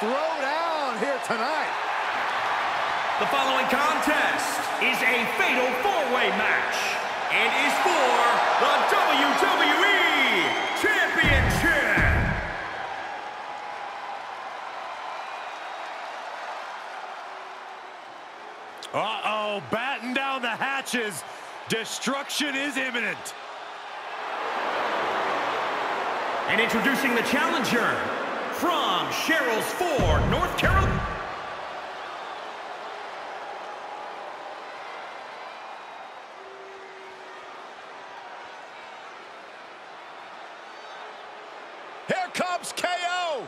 throwdown here tonight. The following contest is a fatal four-way match and is for the WWE Championship. Uh-oh, batten down the hatches. Destruction is imminent. And introducing the challenger from Sherrills Ford, North Carolina. Here comes KO.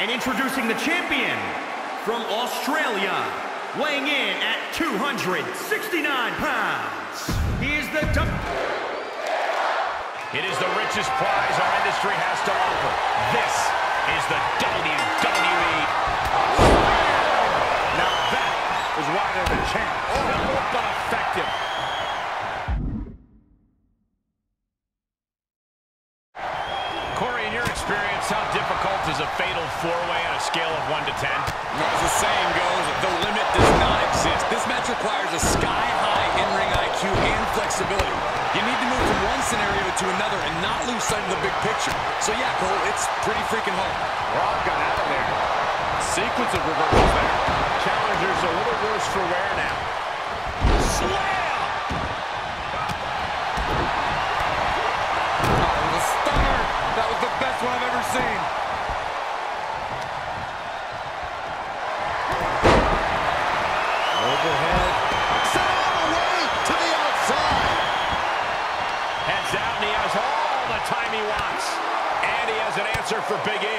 And introducing the champion from Australia, weighing in at 269 pounds. He is the... It is the richest prize our industry has to offer. This is the WWE. Now that is why they're the champ. To 10? As the saying goes, the limit does not exist. This match requires a sky-high in-ring IQ and flexibility. You need to move from one scenario to another and not lose sight of the big picture. So yeah, Cole, it's pretty freaking hard. Rob got out of there. Sequence of reversals there. Challenger's a little worse for wear now. Heads out, and he has all the time he wants. And he has an answer for Big E.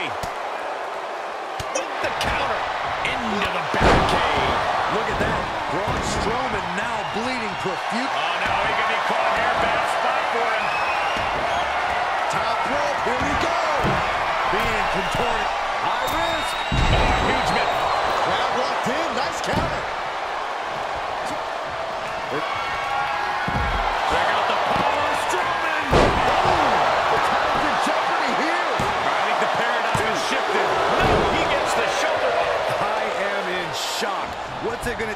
With the counter. Into the barricade. Look at that. Braun Strowman now bleeding profuse. Oh, no, he can be caught here. Bad spot for him. Top rope. Here we go. Being contorted. Shock. What's it gonna...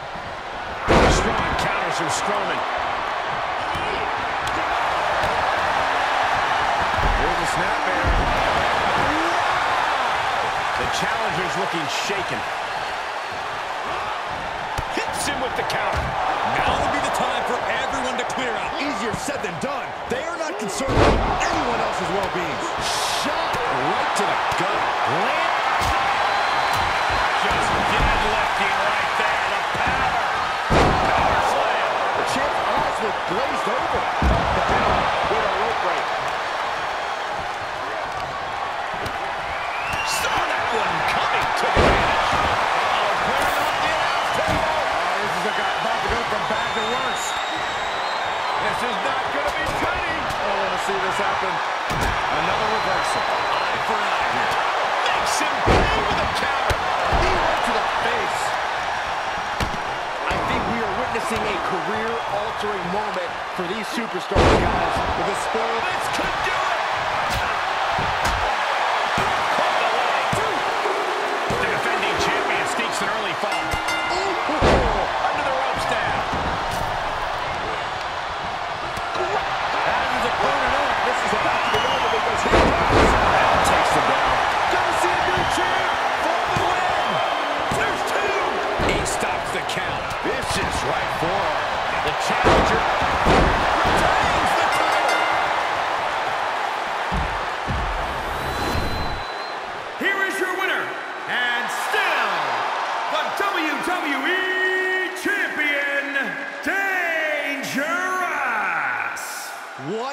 Strong counters from Strowman. Here's the snapmare. The challenger's looking shaken. Hits him with the counter. Now would be the time for a. I think we are witnessing a career-altering moment for these superstars, guys.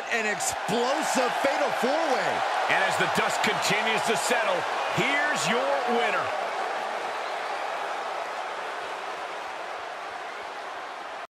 What an explosive fatal four-way. And as the dust continues to settle, here's your winner,